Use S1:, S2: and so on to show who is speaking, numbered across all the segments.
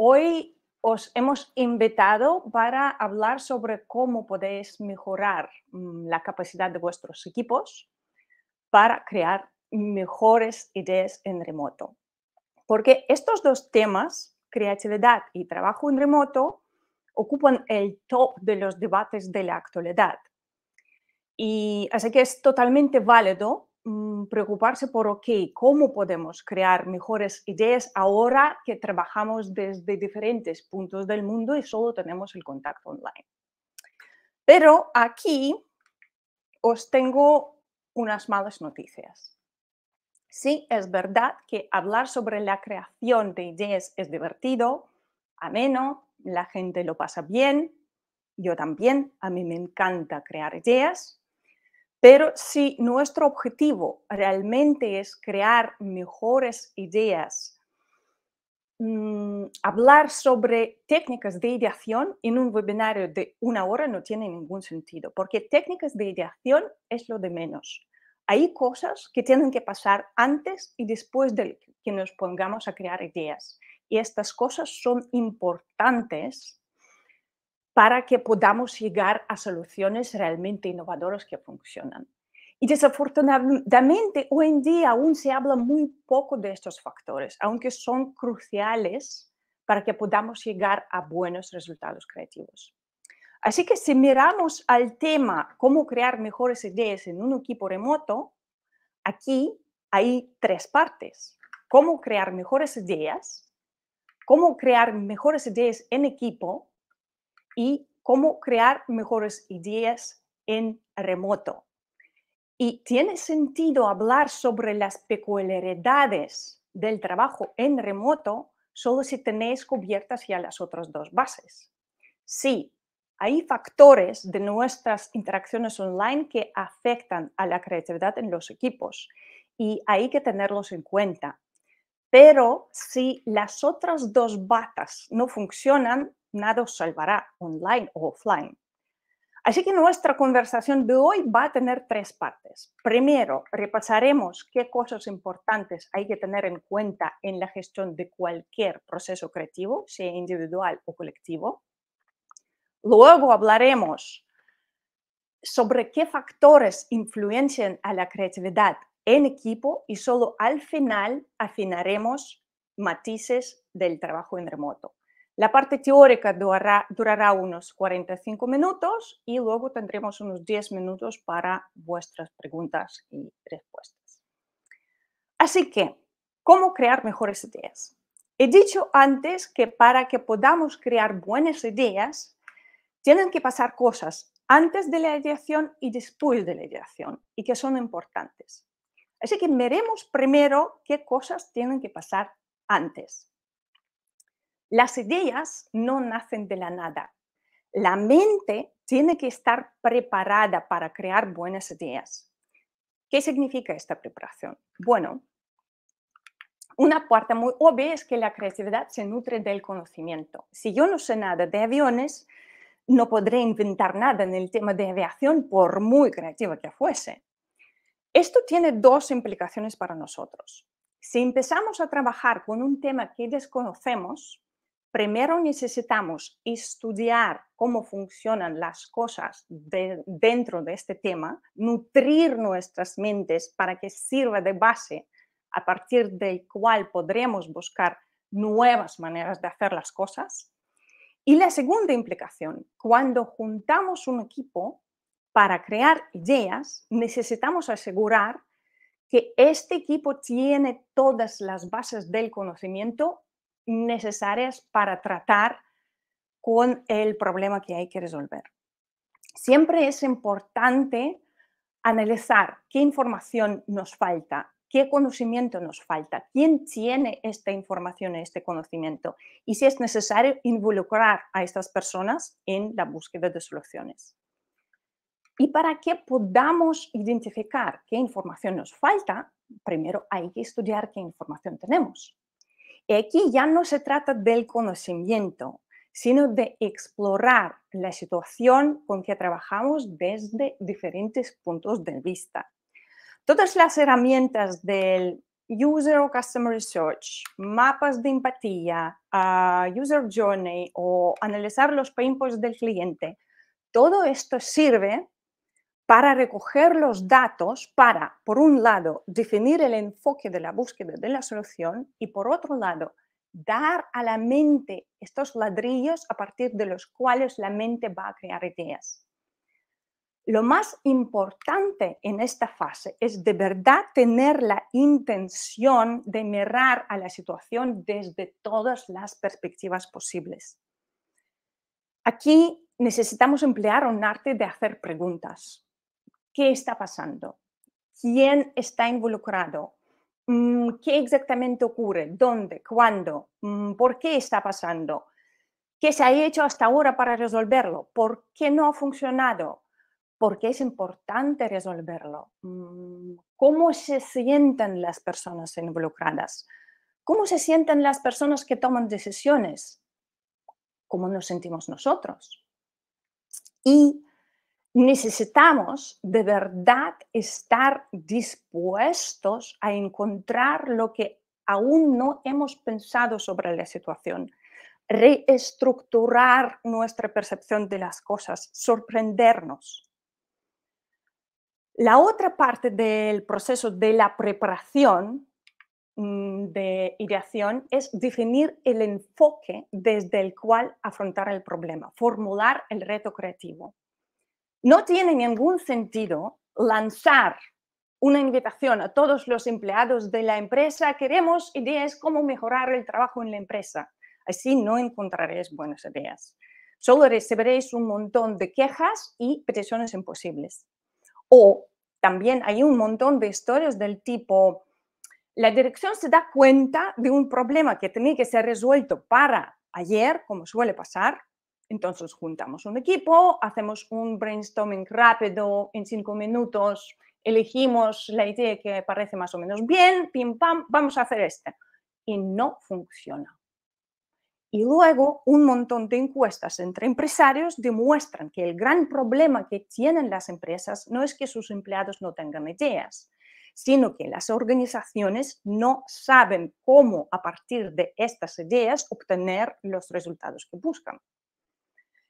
S1: Hoy os hemos invitado para hablar sobre cómo podéis mejorar mm, la capacidad de vuestros equipos para crear mejores ideas en remoto. Porque estos dos temas, creatividad y trabajo en remoto, ocupan el top de los debates de la actualidad. Y así que es totalmente válido preocuparse por, ok, ¿cómo podemos crear mejores ideas ahora que trabajamos desde diferentes puntos del mundo y solo tenemos el contacto online? Pero aquí os tengo unas malas noticias. Sí, es verdad que hablar sobre la creación de ideas es divertido, ameno, la gente lo pasa bien, yo también, a mí me encanta crear ideas, pero si nuestro objetivo realmente es crear mejores ideas, mm, hablar sobre técnicas de ideación en un webinario de una hora no tiene ningún sentido, porque técnicas de ideación es lo de menos. Hay cosas que tienen que pasar antes y después de que nos pongamos a crear ideas. Y estas cosas son importantes para que podamos llegar a soluciones realmente innovadoras que funcionan. Y desafortunadamente, hoy en día aún se habla muy poco de estos factores, aunque son cruciales para que podamos llegar a buenos resultados creativos. Así que si miramos al tema cómo crear mejores ideas en un equipo remoto, aquí hay tres partes. Cómo crear mejores ideas, cómo crear mejores ideas en equipo y cómo crear mejores ideas en remoto. Y tiene sentido hablar sobre las peculiaridades del trabajo en remoto solo si tenéis cubiertas ya las otras dos bases. Sí, hay factores de nuestras interacciones online que afectan a la creatividad en los equipos y hay que tenerlos en cuenta. Pero si las otras dos batas no funcionan, nada os salvará online o offline. Así que nuestra conversación de hoy va a tener tres partes. Primero, repasaremos qué cosas importantes hay que tener en cuenta en la gestión de cualquier proceso creativo, sea individual o colectivo. Luego hablaremos sobre qué factores influencian a la creatividad en equipo y solo al final afinaremos matices del trabajo en remoto. La parte teórica durará, unos 45 minutos y luego tendremos unos 10 minutos para vuestras preguntas y respuestas. Así que, ¿cómo crear mejores ideas? He dicho antes que para que podamos crear buenas ideas, tienen que pasar cosas antes de la ideación y después de la ideación y que son importantes. Así que veremos primero qué cosas tienen que pasar antes. Las ideas no nacen de la nada. La mente tiene que estar preparada para crear buenas ideas. ¿Qué significa esta preparación? Bueno, una parte muy obvia es que la creatividad se nutre del conocimiento. Si yo no sé nada de aviones, no podré inventar nada en el tema de aviación por muy creativa que fuese. Esto tiene dos implicaciones para nosotros. Si empezamos a trabajar con un tema que desconocemos, primero necesitamos estudiar cómo funcionan las cosas dentro de este tema, nutrir nuestras mentes para que sirva de base a partir del cual podremos buscar nuevas maneras de hacer las cosas. Y la segunda implicación, cuando juntamos un equipo para crear ideas, necesitamos asegurar que este equipo tiene todas las bases del conocimiento necesarias para tratar con el problema que hay que resolver. Siempre es importante analizar qué información nos falta, qué conocimiento nos falta, quién tiene esta información, este conocimiento y si es necesario involucrar a estas personas en la búsqueda de soluciones. Y para que podamos identificar qué información nos falta, primero hay que estudiar qué información tenemos. Aquí ya no se trata del conocimiento, sino de explorar la situación con que trabajamos desde diferentes puntos de vista. Todas las herramientas del user o customer research, mapas de empatía, ah, user journey o analizar los pain points del cliente, todo esto sirve para recoger los datos para, por un lado, definir el enfoque de la búsqueda de la solución y, por otro lado, dar a la mente estos ladrillos a partir de los cuales la mente va a crear ideas. Lo más importante en esta fase es de verdad tener la intención de mirar a la situación desde todas las perspectivas posibles. Aquí necesitamos emplear un arte de hacer preguntas. ¿Qué está pasando? ¿Quién está involucrado? Mm, ¿Qué exactamente ocurre? ¿Dónde? ¿Cuándo? Mm, ¿Por qué está pasando? ¿Qué se ha hecho hasta ahora para resolverlo? ¿Por qué no ha funcionado? ¿Por qué es importante resolverlo? Mm, ¿Cómo se sienten las personas involucradas? ¿Cómo se sienten las personas que toman decisiones? ¿Cómo nos sentimos nosotros? Y necesitamos de verdad estar dispuestos a encontrar lo que aún no hemos pensado sobre la situación, reestructurar nuestra percepción de las cosas, sorprendernos. La otra parte del proceso de la preparación mm, de ideación es definir el enfoque desde el cual afrontar el problema, formular el reto creativo. No tiene ningún sentido lanzar una invitación a todos los empleados de la empresa, queremos ideas cómo mejorar el trabajo en la empresa. Así no encontraréis buenas ideas. Solo recibiréis un montón de quejas y peticiones imposibles. O también hay un montón de historias del tipo, la dirección se da cuenta de un problema que tenía que ser resuelto para ayer, como suele pasar, entonces juntamos un equipo, hacemos un brainstorming rápido en cinco minutos, elegimos la idea que parece más o menos bien, pim pam, vamos a hacer este. Y no funciona. Y luego un montón de encuestas entre empresarios demuestran que el gran problema que tienen las empresas no es que sus empleados no tengan ideas, sino que las organizaciones no saben cómo a partir de estas ideas obtener los resultados que buscan.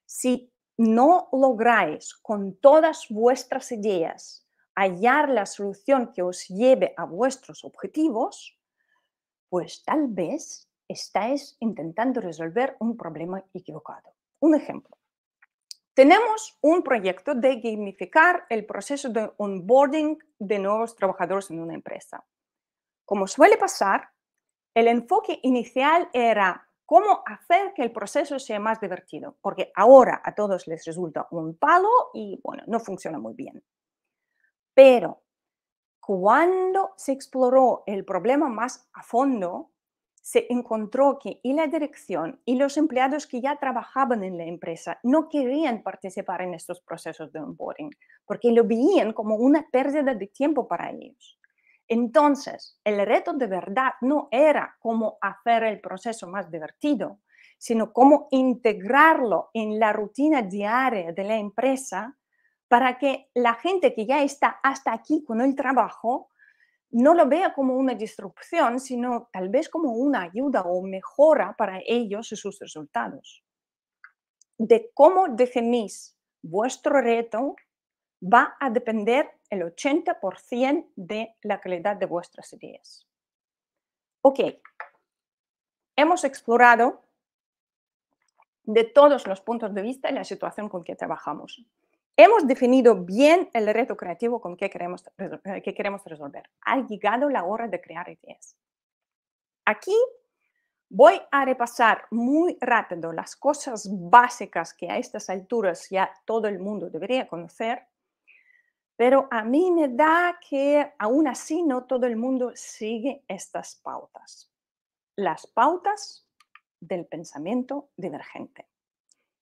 S1: Si no lográis con todas vuestras ideas hallar la solución que os lleve a vuestros objetivos, pues tal vez estáis intentando resolver un problema equivocado. Un ejemplo. Tenemos un proyecto de gamificar el proceso de onboarding de nuevos trabajadores en una empresa. Como suele pasar, el enfoque inicial era cómo hacer que el proceso sea más divertido, porque ahora a todos les resulta un palo y bueno, no funciona muy bien. Pero cuando se exploró el problema más a fondo, se encontró que y la dirección y los empleados que ya trabajaban en la empresa no querían participar en estos procesos de onboarding porque lo veían como una pérdida de tiempo para ellos. Entonces, el reto de verdad no era cómo hacer el proceso más divertido, sino cómo integrarlo en la rutina diaria de la empresa para que la gente que ya está hasta aquí con el trabajo no lo vea como una disrupción, sino tal vez como una ayuda o mejora para ellos y sus resultados. De cómo definís vuestro reto va a depender el 80% de la calidad de vuestras ideas. Ok, hemos explorado de todos los puntos de vista la situación con que trabajamos. Hemos definido bien el reto creativo con que queremos, eh, que queremos resolver. Ha llegado la hora de crear ideas. Aquí voy a repasar muy rápido las cosas básicas que a estas alturas ya todo el mundo debería conocer, pero a mí me da que aún así no todo el mundo sigue estas pautas. Las pautas del pensamiento divergente.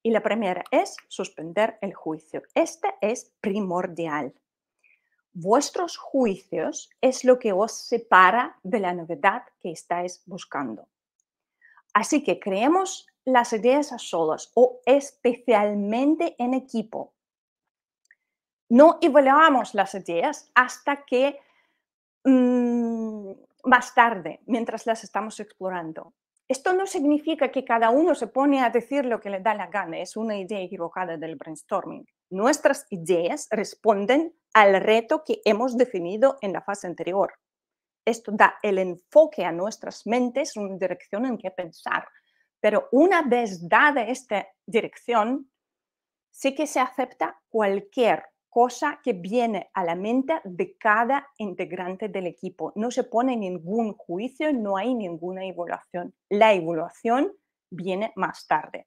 S1: Y la primera es suspender el juicio. Este es primordial. Vuestros juicios es lo que os separa de la novedad que estáis buscando. Así que creemos las ideas a solas o especialmente en equipo. No evaluamos las ideas hasta que mm, más tarde, mientras las estamos explorando. Esto no significa que cada uno se pone a decir lo que le da la gana, es una idea equivocada del brainstorming. Nuestras ideas responden al reto que hemos definido en la fase anterior. Esto da el enfoque a nuestras mentes, una dirección en que pensar. Pero una vez dada esta dirección, sí que se acepta cualquier cosa que viene a la mente de cada integrante del equipo. No se pone ningún juicio, no hay ninguna evaluación. La evaluación viene más tarde.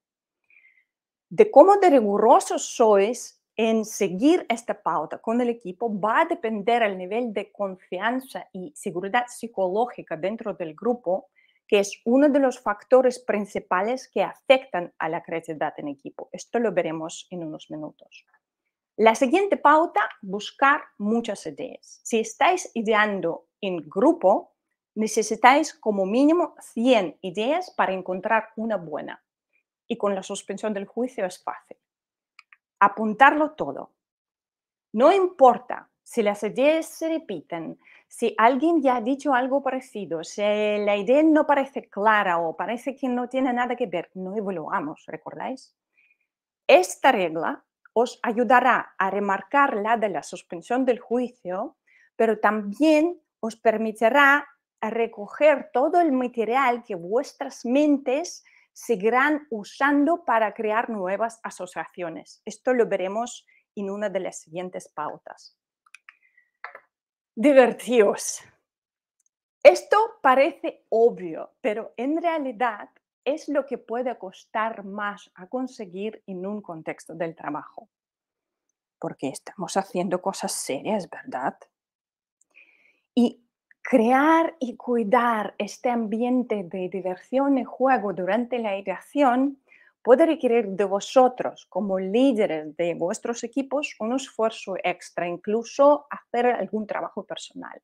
S1: De cómo de rigurosos sois en seguir esta pauta con el equipo va a depender el nivel de confianza y seguridad psicológica dentro del grupo, que es uno de los factores principales que afectan a la creatividad en equipo. Esto lo veremos en unos minutos. La siguiente pauta, buscar muchas ideas. Si estáis ideando en grupo, necesitáis como mínimo 100 ideas para encontrar una buena. Y con la suspensión del juicio es fácil. Apuntarlo todo. No importa si las ideas se repiten, si alguien ya ha dicho algo parecido, si la idea no parece clara o parece que no tiene nada que ver, no evaluamos, ¿recordáis? Esta regla os ayudará a remarcar la de la suspensión del juicio, pero también os permitirá recoger todo el material que vuestras mentes seguirán usando para crear nuevas asociaciones. Esto lo veremos en una de las siguientes pautas. Divertíos. Esto parece obvio, pero en realidad es lo que puede costar más a conseguir en un contexto del trabajo. Porque estamos haciendo cosas serias, ¿verdad? Y crear y cuidar este ambiente de diversión y juego durante la ideación puede requerir de vosotros, como líderes de vuestros equipos, un esfuerzo extra, incluso hacer algún trabajo personal.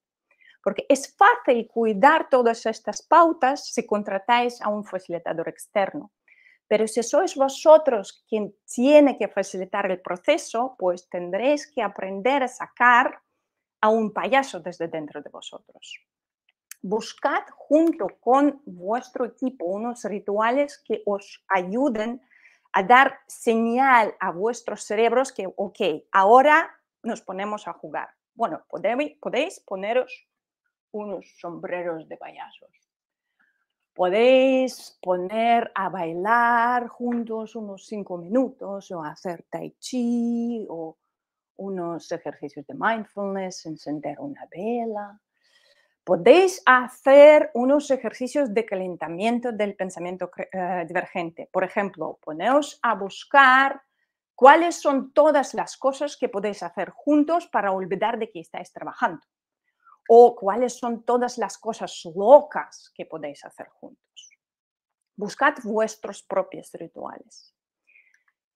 S1: Porque es fácil cuidar todas estas pautas si contratáis a un facilitador externo. Pero si sois vosotros quien tiene que facilitar el proceso, pues tendréis que aprender a sacar a un payaso desde dentro de vosotros. Buscad junto con vuestro equipo unos rituales que os ayuden a dar señal a vuestros cerebros que, ok, ahora nos ponemos a jugar. Bueno, podéis, podéis poneros unos sombreros de payasos. Podéis poner a bailar juntos unos cinco minutos o hacer tai chi o unos ejercicios de mindfulness, encender una vela. Podéis hacer unos ejercicios de calentamiento del pensamiento eh, divergente. Por ejemplo, poneos a buscar cuáles son todas las cosas que podéis hacer juntos para olvidar de que estáis trabajando o cuáles son todas las cosas locas que podéis hacer juntos. Buscad vuestros propios rituales.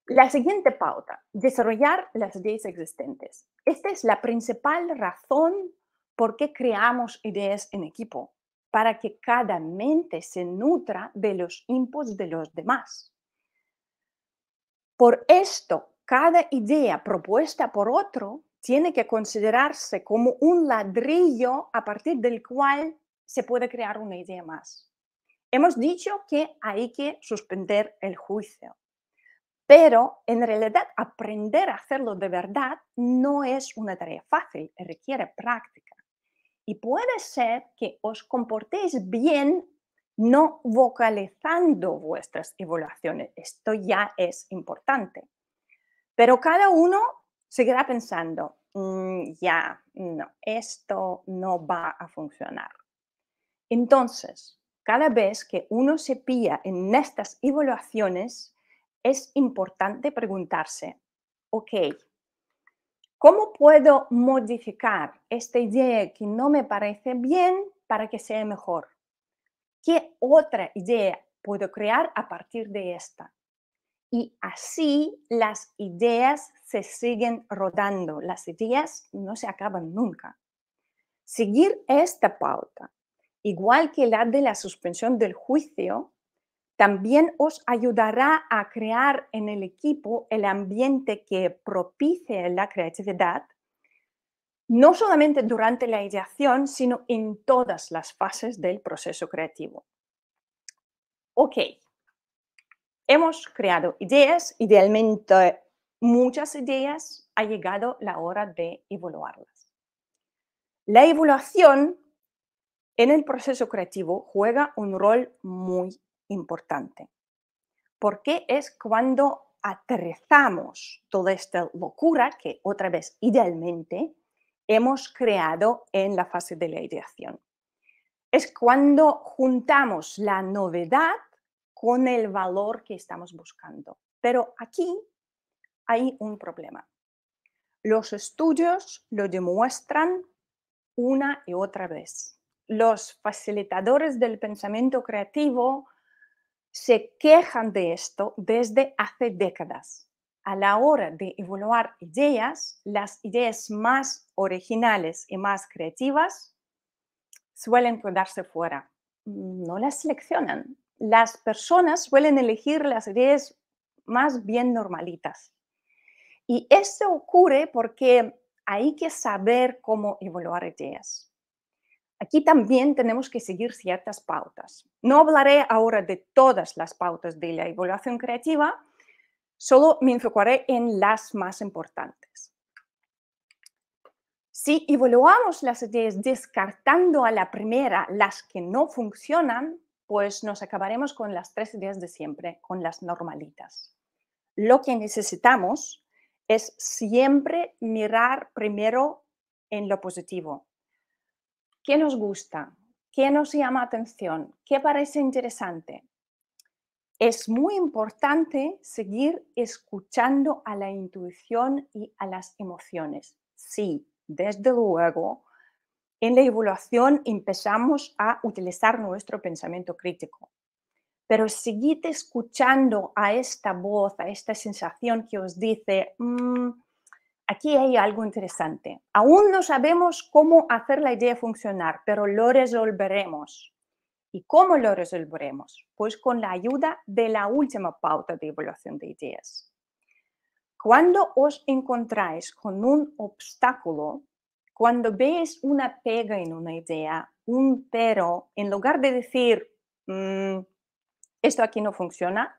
S1: La siguiente pauta, desarrollar las ideas existentes. Esta es la principal razón por qué creamos ideas en equipo, para que cada mente se nutra de los inputs de los demás. Por esto, cada idea propuesta por otro tiene que considerarse como un ladrillo a partir del cual se puede crear una idea más. Hemos dicho que hay que suspender el juicio, pero en realidad aprender a hacerlo de verdad no es una tarea fácil, requiere práctica. Y puede ser que os comportéis bien no vocalizando vuestras evaluaciones. Esto ya es importante. Pero cada uno seguirá pensando, mm, ya, no, esto no va a funcionar. Entonces, cada vez que uno se pilla en estas evaluaciones, es importante preguntarse, ok, ¿cómo puedo modificar esta idea que no me parece bien para que sea mejor? ¿Qué otra idea puedo crear a partir de esta? Y así las ideas se siguen rodando, las ideas no se acaban nunca. Seguir esta pauta, igual que la de la suspensión del juicio, también os ayudará a crear en el equipo el ambiente que propicie la creatividad, no solamente durante la ideación, sino en todas las fases del proceso creativo. Ok, hemos creado ideas, idealmente muchas ideas, ha llegado la hora de evaluarlas. La evaluación en el proceso creativo juega un rol muy importante, porque es cuando aterrizamos toda esta locura que otra vez idealmente hemos creado en la fase de la ideación. Es cuando juntamos la novedad con el valor que estamos buscando. Pero aquí hay un problema. Los estudios lo demuestran una y otra vez. Los facilitadores del pensamiento creativo se quejan de esto desde hace décadas a la hora de evaluar ideas, las ideas más originales y más creativas suelen quedarse fuera. No las seleccionan. Las personas suelen elegir las ideas más bien normalitas. Y esto ocurre porque hay que saber cómo evaluar ideas. Aquí también tenemos que seguir ciertas pautas. No hablaré ahora de todas las pautas de la evaluación creativa, Solo me enfocaré en las más importantes. Si evaluamos las ideas descartando a la primera las que no funcionan, pues nos acabaremos con las tres ideas de siempre, con las normalitas. Lo que necesitamos es siempre mirar primero en lo positivo. ¿Qué nos gusta? ¿Qué nos llama atención? ¿Qué parece interesante? es muy importante seguir escuchando a la intuición y a las emociones. Sí, desde luego, en la evaluación empezamos a utilizar nuestro pensamiento crítico, pero seguid escuchando a esta voz, a esta sensación que os dice, mm, aquí hay algo interesante. Aún no sabemos cómo hacer la idea funcionar, pero lo resolveremos. ¿Y cómo lo resolveremos? Pues con la ayuda de la última pauta de evaluación de ideas. Cuando os encontráis con un obstáculo, cuando veis una pega en una idea, un pero, en lugar de decir, mm, esto aquí no funciona,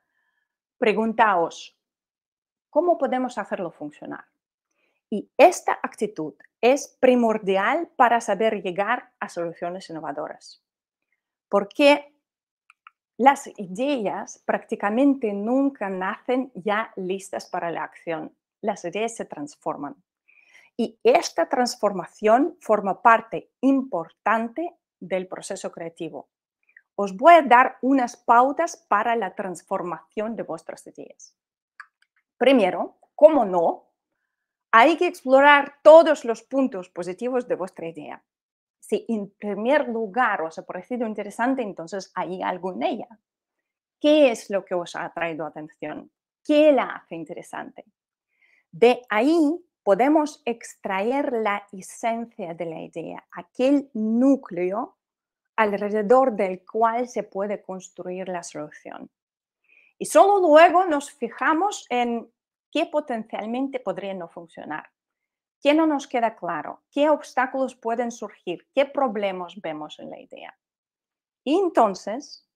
S1: preguntaos, ¿cómo podemos hacerlo funcionar? Y esta actitud es primordial para saber llegar a soluciones innovadoras porque las ideas prácticamente nunca nacen ya listas para la acción. Las ideas se transforman. Y esta transformación forma parte importante del proceso creativo. Os voy a dar unas pautas para la transformación de vuestras ideas. Primero, como no, hay que explorar todos los puntos positivos de vuestra idea si en primer lugar os ha parecido interesante, entonces hay algo en ella. ¿Qué es lo que os ha traído atención? ¿Qué la hace interesante? De ahí podemos extraer la esencia de la idea, aquel núcleo alrededor del cual se puede construir la solución. Y solo luego nos fijamos en qué potencialmente podría no funcionar. ¿Qué no nos queda claro? ¿Qué obstáculos pueden surgir? ¿Qué problemas vemos en la idea? Y entonces,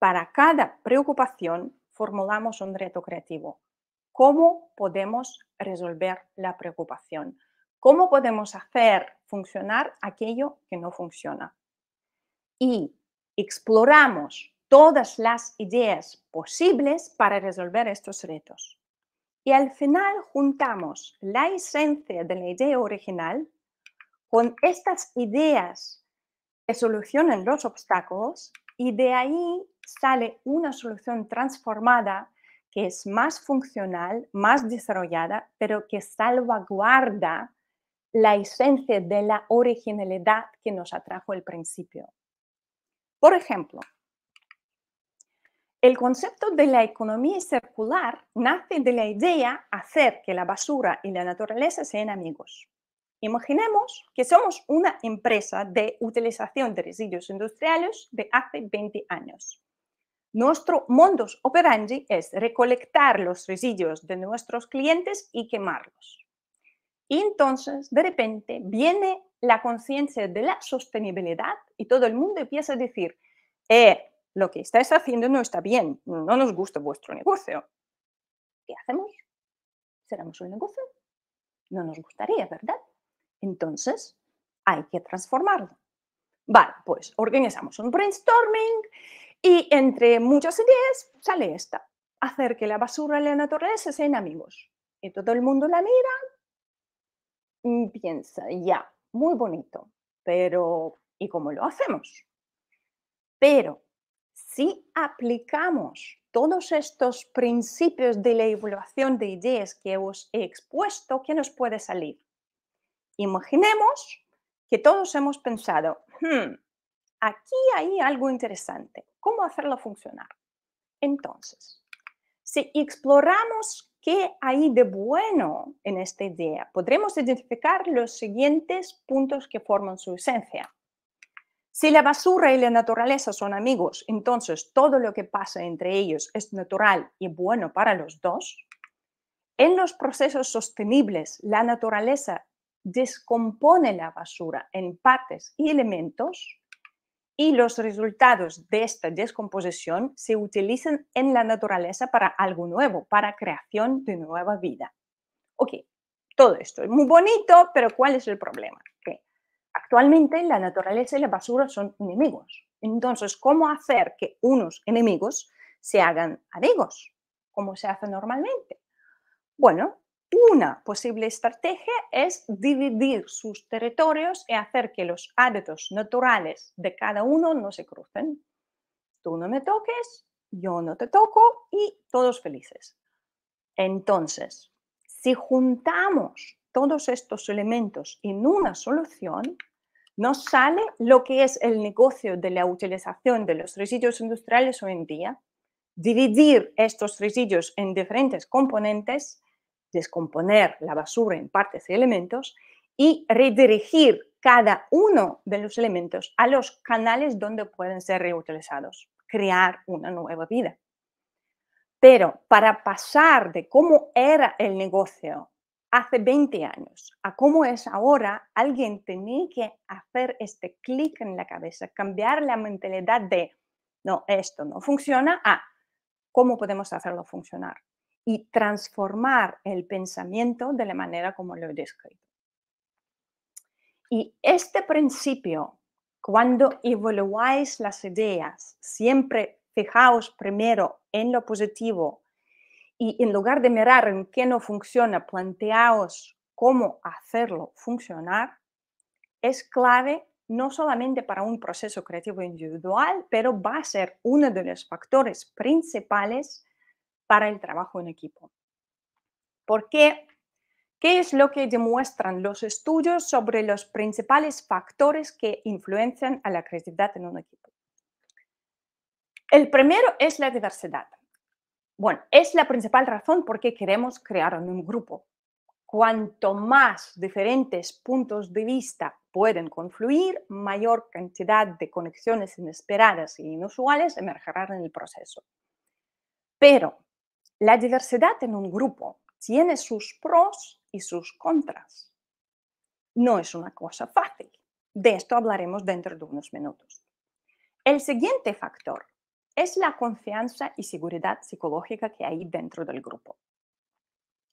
S1: para cada preocupación, formulamos un reto creativo. ¿Cómo podemos resolver la preocupación? ¿Cómo podemos hacer funcionar aquello que no funciona? Y exploramos todas las ideas posibles para resolver estos retos. Y al final juntamos la esencia de la idea original con estas ideas que solucionan los obstáculos y de ahí sale una solución transformada que es más funcional, más desarrollada, pero que salvaguarda la esencia de la originalidad que nos atrajo al principio. Por ejemplo, el concepto de la economía circular nace de la idea de hacer que la basura y la naturaleza sean amigos. Imaginemos que somos una empresa de utilización de residuos industriales de hace 20 años. Nuestro modus operandi es recolectar los residuos de nuestros clientes y quemarlos. Y entonces, de repente, viene la conciencia de la sostenibilidad y todo el mundo empieza a decir, eh, lo que estáis haciendo no está bien, no nos gusta vuestro negocio. ¿Qué hacemos? ¿Cerramos el negocio? No nos gustaría, ¿verdad? Entonces, hay que transformarlo. Vale, pues organizamos un brainstorming y entre muchas ideas sale esta, hacer que la basura y la naturaleza sean amigos. Y todo el mundo la mira y piensa, ya, muy bonito, pero ¿y cómo lo hacemos? Pero si aplicamos todos estos principios de la evaluación de ideas que os he expuesto, ¿qué nos puede salir? Imaginemos que todos hemos pensado, hmm, aquí hay algo interesante, ¿cómo hacerlo funcionar? Entonces, si exploramos qué hay de bueno en esta idea, podremos identificar los siguientes puntos que forman su esencia. Si la basura y la naturaleza son amigos, entonces todo lo que pasa entre ellos es natural y bueno para los dos. En los procesos sostenibles, la naturaleza descompone la basura en partes y elementos y los resultados de esta descomposición se utilizan en la naturaleza para algo nuevo, para creación de nueva vida. Ok, todo esto es muy bonito, pero ¿cuál es el problema? Que actualmente la naturaleza y la basura son enemigos. Entonces, ¿cómo hacer que unos enemigos se hagan amigos? como se hace normalmente? Bueno, una posible estrategia es dividir sus territorios y hacer que los hábitos naturales de cada uno no se crucen. Tú no me toques, yo no te toco y todos felices. Entonces, si juntamos todos estos elementos en una solución, nos sale lo que es el negocio de la utilización de los residuos industriales hoy en día, dividir estos residuos en diferentes componentes descomponer la basura en partes y elementos y redirigir cada uno de los elementos a los canales donde pueden ser reutilizados, crear una nueva vida. Pero para pasar de cómo era el negocio hace 20 años a cómo es ahora, alguien tenía que hacer este clic en la cabeza, cambiar la mentalidad de, no, esto no funciona, a cómo podemos hacerlo funcionar y transformar el pensamiento de la manera como lo he descrito. Y este principio, cuando evaluáis las ideas, siempre fijaos primero en lo positivo y en lugar de mirar en qué no funciona, planteaos cómo hacerlo funcionar, es clave no solamente para un proceso creativo individual, pero va a ser uno de los factores principales para el trabajo en equipo. ¿Por qué? ¿Qué es lo que demuestran los estudios sobre los principales factores que influencian a la creatividad en un equipo? El primero es la diversidad. Bueno, es la principal razón por qué queremos crear un grupo. Cuanto más diferentes puntos de vista pueden confluir, mayor cantidad de conexiones inesperadas e inusuales emergerán en el proceso. Pero la diversidad en un grupo tiene sus pros y sus contras. No es una cosa fácil. De esto hablaremos dentro de unos minutos. El siguiente factor es la confianza y seguridad psicológica que hay dentro del grupo.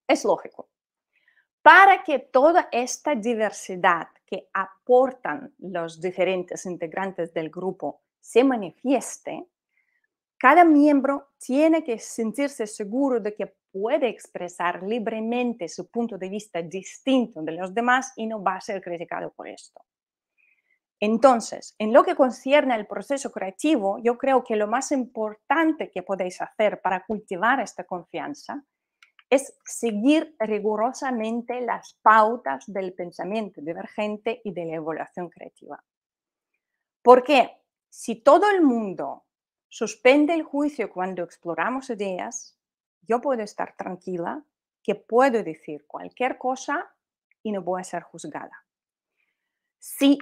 S1: Es lógico. Para que toda esta diversidad que aportan los diferentes integrantes del grupo se manifieste, cada miembro tiene que sentirse seguro de que puede expresar libremente su punto de vista distinto de los demás y no va a ser criticado por esto. Entonces, en lo que concierne al proceso creativo, yo creo que lo más importante que podéis hacer para cultivar esta confianza es seguir rigurosamente las pautas del pensamiento divergente y de la evaluación creativa. Porque si todo el mundo suspende el juicio cuando exploramos ideas, yo puedo estar tranquila que puedo decir cualquier cosa y no voy a ser juzgada. Si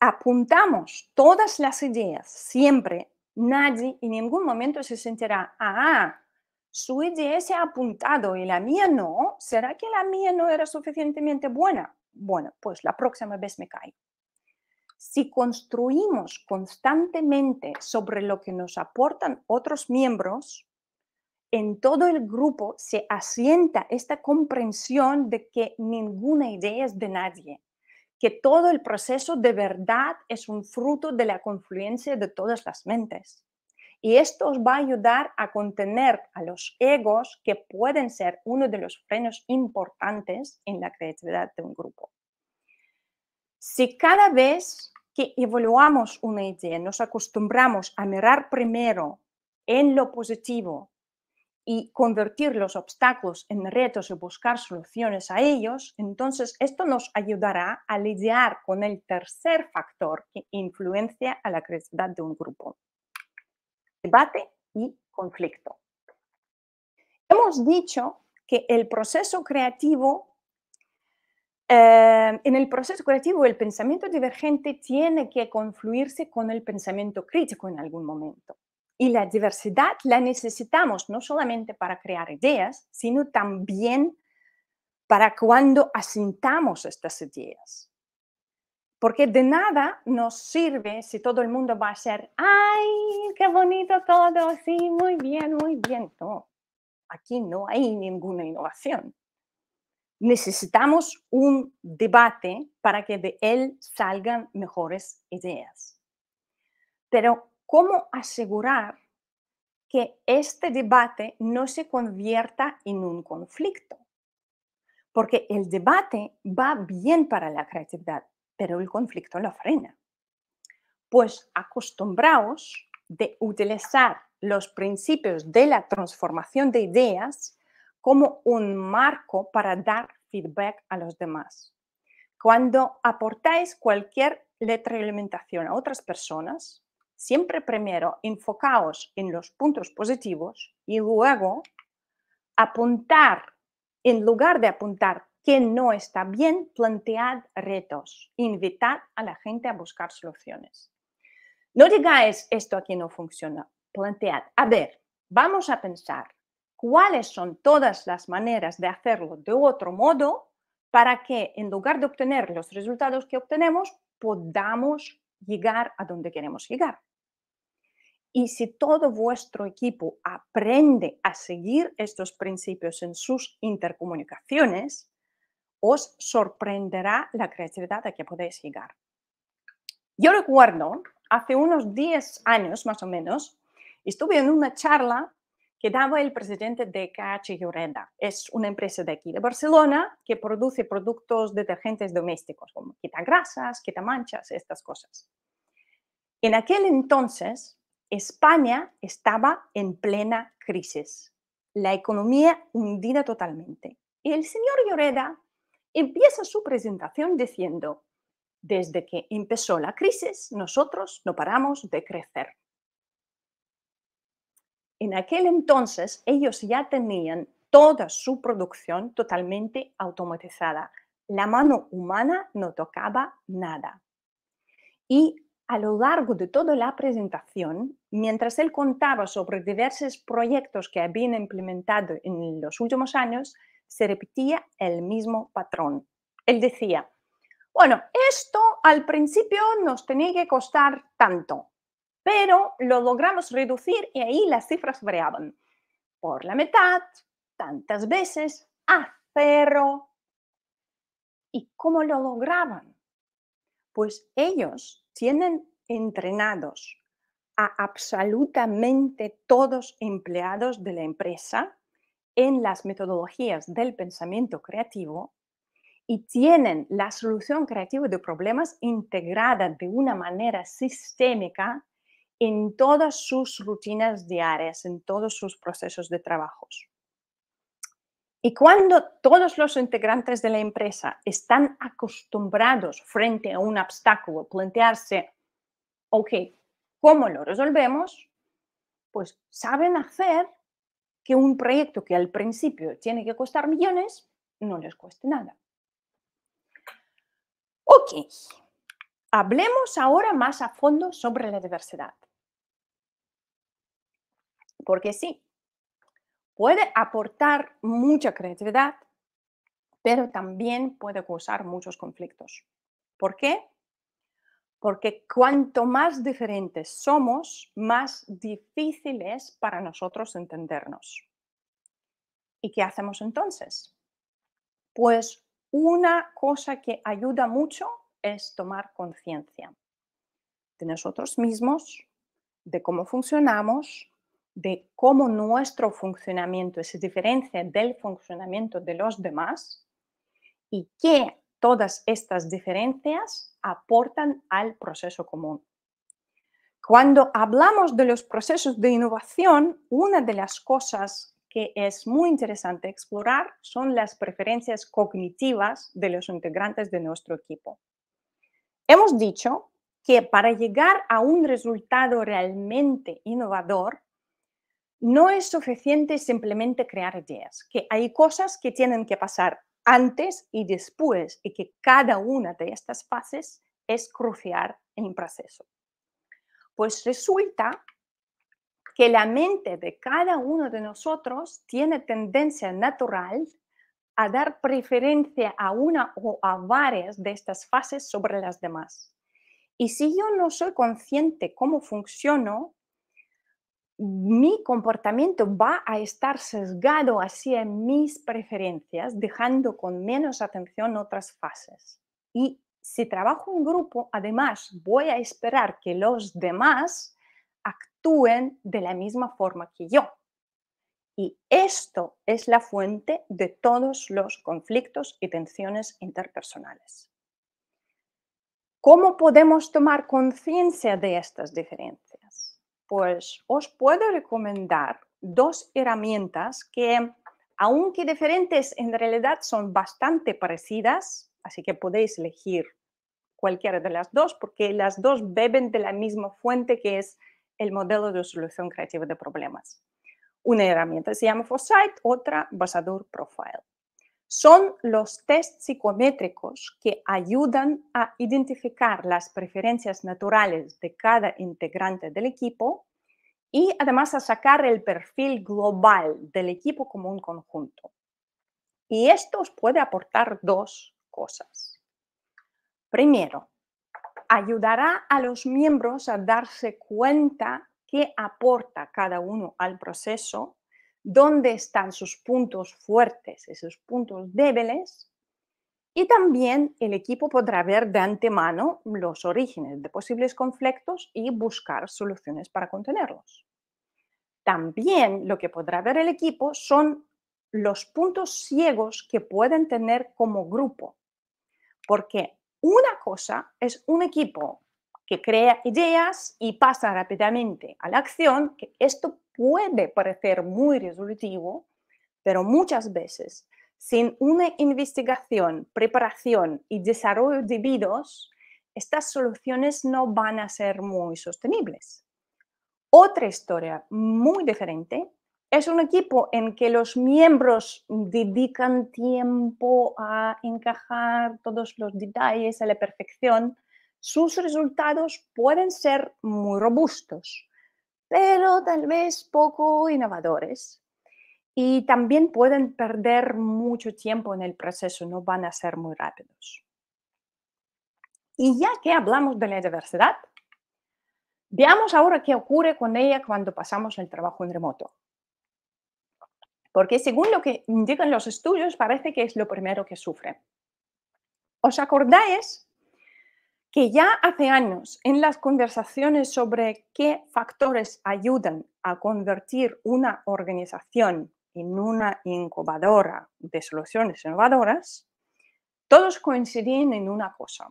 S1: apuntamos todas las ideas siempre, nadie en ningún momento se sentirá, ah, su idea se ha apuntado y la mía no, ¿será que la mía no era suficientemente buena? Bueno, pues la próxima vez me caigo. Si construimos constantemente sobre lo que nos aportan otros miembros, en todo el grupo se asienta esta comprensión de que ninguna idea es de nadie, que todo el proceso de verdad es un fruto de la confluencia de todas las mentes. Y esto os va a ayudar a contener a los egos que pueden ser uno de los frenos importantes en la creatividad de un grupo. Si cada vez que evaluamos una idea nos acostumbramos a mirar primero en lo positivo y convertir los obstáculos en retos y buscar soluciones a ellos, entonces esto nos ayudará a lidiar con el tercer factor que influencia a la creatividad de un grupo. Debate y conflicto. Hemos dicho que el proceso creativo, eh, en el proceso creativo el pensamiento divergente tiene que confluirse con el pensamiento crítico en algún momento. Y la diversidad la necesitamos no solamente para crear ideas, sino también para cuando asintamos estas ideas. Porque de nada nos sirve si todo el mundo va a ser, ay, qué bonito todo, sí, muy bien, muy bien. No, aquí no hay ninguna innovación. Necesitamos un debate para que de él salgan mejores ideas. Pero cómo asegurar que este debate no se convierta en un conflicto. Porque el debate va bien para la creatividad, pero el conflicto lo frena. Pues acostumbraos de utilizar los principios de la transformación de ideas como un marco para dar feedback a los demás. Cuando aportáis cualquier retroalimentación a otras personas, siempre primero enfocaos en los puntos positivos y luego apuntar, en lugar de apuntar que no está bien, plantead retos, invitad a la gente a buscar soluciones. No digáis esto aquí no funciona, plantead, a ver, vamos a pensar cuáles son todas las maneras de hacerlo de otro modo para que en lugar de obtener los resultados que obtenemos, podamos llegar a donde queremos llegar. Y si todo vuestro equipo aprende a seguir estos principios en sus intercomunicaciones, os sorprenderá la creatividad a que podéis llegar. Yo recuerdo, hace unos 10 años más o menos, estuve en una charla que daba el presidente de KH Lloreda. Es una empresa de aquí de Barcelona que produce productos detergentes domésticos, como quita grasas, quita manchas, estas cosas. En aquel entonces, España estaba en plena crisis, la economía hundida totalmente. Y el señor Lloreda empieza su presentación diciendo, desde que empezó la crisis, nosotros no paramos de crecer. En aquel entonces, ellos ya tenían toda su producción totalmente automatizada. La mano humana no tocaba nada. Y a lo largo de toda la presentación, mientras él contaba sobre diversos proyectos que habían implementado en los últimos años, se repetía el mismo patrón. Él decía, bueno, esto al principio nos tenía que costar tanto, pero lo logramos reducir y ahí las cifras variaban. Por la mitad, tantas veces, a cero. ¿Y cómo lo lograban? Pues ellos tienen entrenados a absolutamente todos empleados de la empresa en las metodologías del pensamiento creativo y tienen la solución creativa de problemas integrada de una manera sistémica en todas sus rutinas diarias, en todos sus procesos de trabajos. Y cuando todos los integrantes de la empresa están acostumbrados frente a un obstáculo, plantearse, ok, ¿cómo lo resolvemos? Pues saben hacer que un proyecto que al principio tiene que costar millones, no les cueste nada. Ok, hablemos ahora más a fondo sobre la diversidad. Porque sí, puede aportar mucha creatividad, pero también puede causar muchos conflictos. ¿Por qué? Porque cuanto más diferentes somos, más difícil es para nosotros entendernos. ¿Y qué hacemos entonces? Pues una cosa que ayuda mucho es tomar conciencia de nosotros mismos, de cómo funcionamos, de cómo nuestro funcionamiento se diferencia del funcionamiento de los demás y qué todas estas diferencias aportan al proceso común. Cuando hablamos de los procesos de innovación, una de las cosas que es muy interesante explorar son las preferencias cognitivas de los integrantes de nuestro equipo. Hemos dicho que para llegar a un resultado realmente innovador, no es suficiente simplemente crear ideas, que hay cosas que tienen que pasar antes y después y que cada una de estas fases es crucial en el proceso. Pues resulta que la mente de cada uno de nosotros tiene tendencia natural a dar preferencia a una o a varias de estas fases sobre las demás. Y si yo no soy consciente cómo funciono, mi comportamiento va a estar sesgado hacia mis preferencias, dejando con menos atención otras fases. Y si trabajo en grupo, además voy a esperar que los demás actúen de la misma forma que yo. Y esto es la fuente de todos los conflictos y tensiones interpersonales. ¿Cómo podemos tomar conciencia de estas diferencias? Pues os puedo recomendar dos herramientas que, aunque diferentes, en realidad son bastante parecidas, así que podéis elegir cualquiera de las dos porque las dos beben de la misma fuente que es el modelo de solución creativa de problemas. Una herramienta se llama Foresight, otra Basador Profile. Son los test psicométricos que ayudan a identificar las preferencias naturales de cada integrante del equipo y además a sacar el perfil global del equipo como un conjunto. Y esto os puede aportar dos cosas. Primero, ayudará a los miembros a darse cuenta qué aporta cada uno al proceso dónde están sus puntos fuertes y sus puntos débiles. Y también el equipo podrá ver de antemano los orígenes de posibles conflictos y buscar soluciones para contenerlos. También lo que podrá ver el equipo son los puntos ciegos que pueden tener como grupo. Porque una cosa es un equipo que crea ideas y pasa rápidamente a la acción, que esto puede parecer muy resolutivo, pero muchas veces sin una investigación, preparación y desarrollo debidos, estas soluciones no van a ser muy sostenibles. Otra historia muy diferente es un equipo en que los miembros dedican tiempo a encajar todos los detalles a la perfección, sus resultados pueden ser muy robustos, pero tal vez poco innovadores. Y también pueden perder mucho tiempo en el proceso, no van a ser muy rápidos. Y ya que hablamos de la diversidad, veamos ahora qué ocurre con ella cuando pasamos el trabajo en remoto. Porque según lo que indican los estudios, parece que es lo primero que sufre. ¿Os acordáis que ya hace años en las conversaciones sobre qué factores ayudan a convertir una organización en una incubadora de soluciones innovadoras, todos coinciden en una cosa.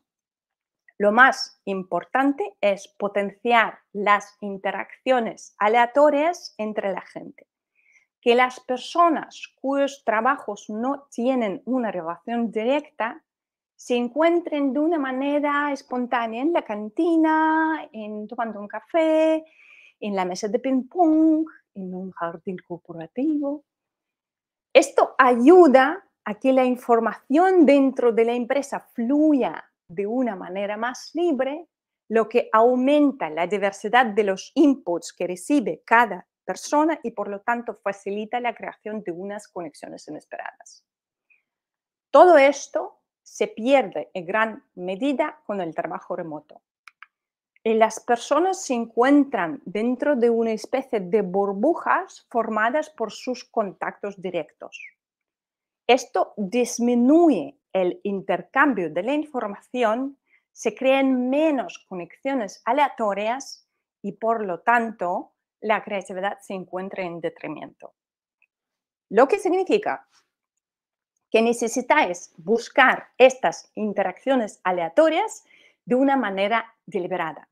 S1: Lo más importante es potenciar las interacciones aleatorias entre la gente. Que las personas cuyos trabajos no tienen una relación directa se encuentren de una manera espontánea en la cantina, en tomando un café, en la mesa de ping-pong, en un jardín corporativo. Esto ayuda a que la información dentro de la empresa fluya de una manera más libre, lo que aumenta la diversidad de los inputs que recibe cada persona y por lo tanto facilita la creación de unas conexiones inesperadas. Todo esto se pierde en gran medida con el trabajo remoto. Y las personas se encuentran dentro de una especie de burbujas formadas por sus contactos directos. Esto disminuye el intercambio de la información, se crean menos conexiones aleatorias y por lo tanto la creatividad se encuentra en detrimento. Lo que significa que necesitáis buscar estas interacciones aleatorias de una manera deliberada.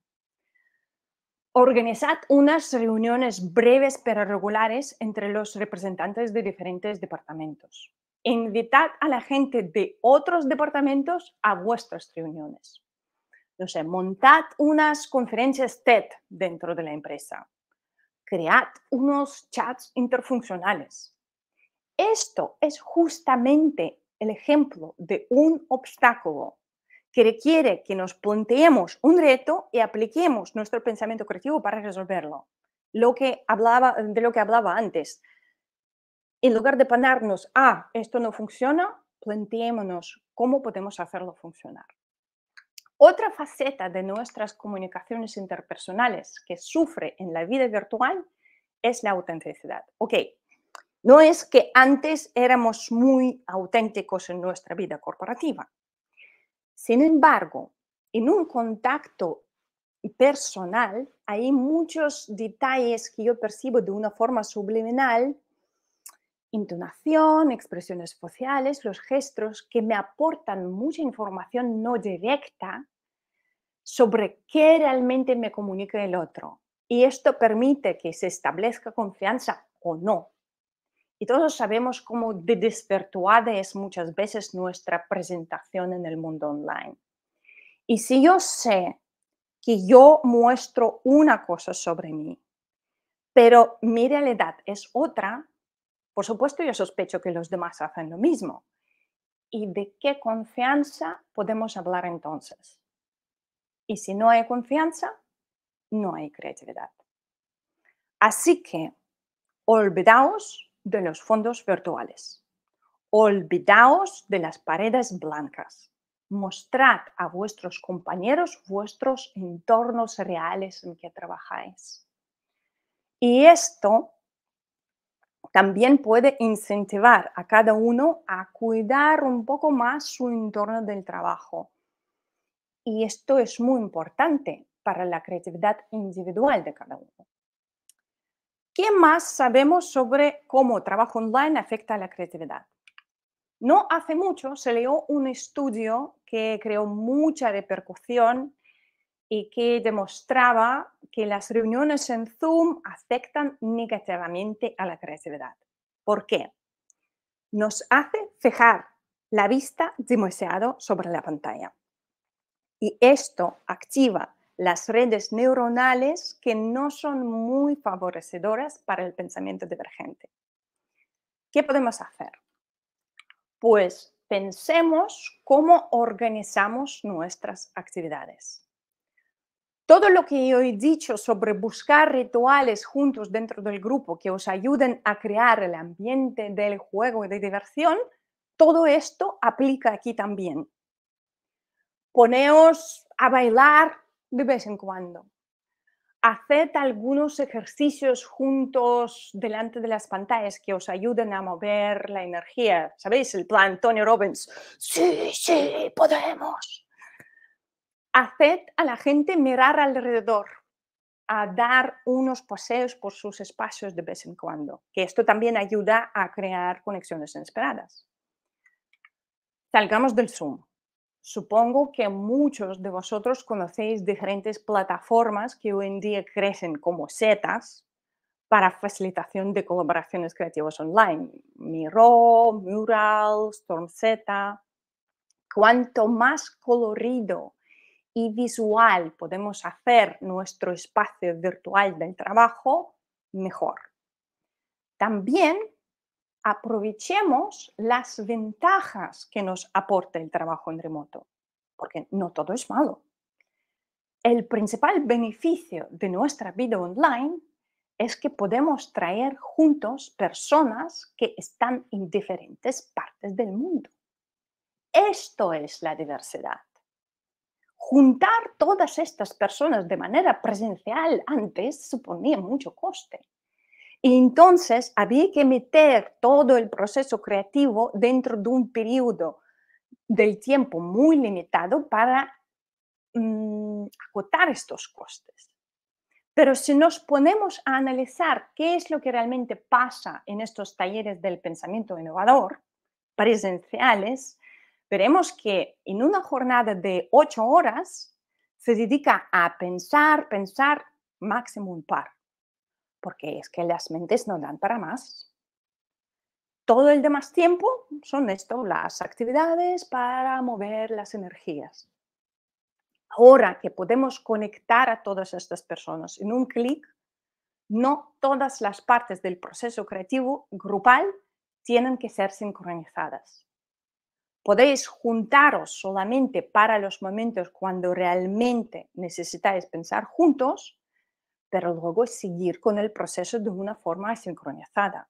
S1: Organizad unas reuniones breves pero regulares entre los representantes de diferentes departamentos. Invitad a la gente de otros departamentos a vuestras reuniones. No sé, montad unas conferencias TED dentro de la empresa. Cread unos chats interfuncionales esto es justamente el ejemplo de un obstáculo que requiere que nos planteemos un reto y apliquemos nuestro pensamiento creativo para resolverlo. Lo que hablaba, de lo que hablaba antes. En lugar de ponernos, ah, esto no funciona, planteémonos cómo podemos hacerlo funcionar. Otra faceta de nuestras comunicaciones interpersonales que sufre en la vida virtual es la autenticidad. Ok, no es que antes éramos muy auténticos en nuestra vida corporativa. Sin embargo, en un contacto personal hay muchos detalles que yo percibo de una forma subliminal, intonación, expresiones faciales, los gestos que me aportan mucha información no directa sobre qué realmente me comunica el otro. Y esto permite que se establezca confianza o no y todos sabemos cómo de desvirtuada es muchas veces nuestra presentación en el mundo online. Y si yo sé que yo muestro una cosa sobre mí, pero mi realidad es otra, por supuesto yo sospecho que los demás hacen lo mismo. ¿Y de qué confianza podemos hablar entonces? Y si no hay confianza, no hay creatividad. Así que olvidaos de los fondos virtuales. Olvidaos de las paredes blancas. Mostrad a vuestros compañeros vuestros entornos reales en que trabajáis. Y esto también puede incentivar a cada uno a cuidar un poco más su entorno del trabajo. Y esto es muy importante para la creatividad individual de cada uno. ¿Qué más sabemos sobre cómo trabajo online afecta a la creatividad? No hace mucho se leyó un estudio que creó mucha repercusión y que demostraba que las reuniones en Zoom afectan negativamente a la creatividad. ¿Por qué? Nos hace fijar la vista demasiado sobre la pantalla. Y esto activa las redes neuronales que no son muy favorecedoras para el pensamiento divergente. ¿Qué podemos hacer? Pues pensemos cómo organizamos nuestras actividades. Todo lo que yo he dicho sobre buscar rituales juntos dentro del grupo que os ayuden a crear el ambiente del juego y de diversión, todo esto aplica aquí también. Poneos a bailar de vez en cuando. Haced algunos ejercicios juntos delante de las pantallas que os ayuden a mover la energía. ¿Sabéis? El plan Tony Robbins. Sí, sí, podemos. Haced a la gente mirar alrededor, a dar unos paseos por sus espacios de vez en cuando, que esto también ayuda a crear conexiones inesperadas. Salgamos del Zoom. Supongo que muchos de vosotros conocéis diferentes plataformas que hoy en día crecen como setas para facilitación de colaboraciones creativas online. Miro, Mural, StormZ. Cuanto más colorido y visual podemos hacer nuestro espacio virtual del trabajo, mejor. También aprovechemos las ventajas que nos aporta el trabajo en remoto, porque no todo es malo. El principal beneficio de nuestra vida online es que podemos traer juntos personas que están en diferentes partes del mundo. Esto es la diversidad. Juntar todas estas personas de manera presencial antes suponía mucho coste. Y entonces había que meter todo el proceso creativo dentro de un periodo del tiempo muy limitado para mm, acotar estos costes. Pero si nos ponemos a analizar qué es lo que realmente pasa en estos talleres del pensamiento innovador presenciales, veremos que en una jornada de ocho horas se dedica a pensar, pensar máximo un par, porque es que las mentes no dan para más. Todo el demás tiempo son esto, las actividades para mover las energías ahora que podemos conectar a todas estas personas en un clic, no todas las partes del proceso creativo grupal tienen que ser sincronizadas. Podéis juntaros solamente para los momentos cuando realmente necesitáis pensar juntos, pero luego seguir con el proceso de una forma sincronizada.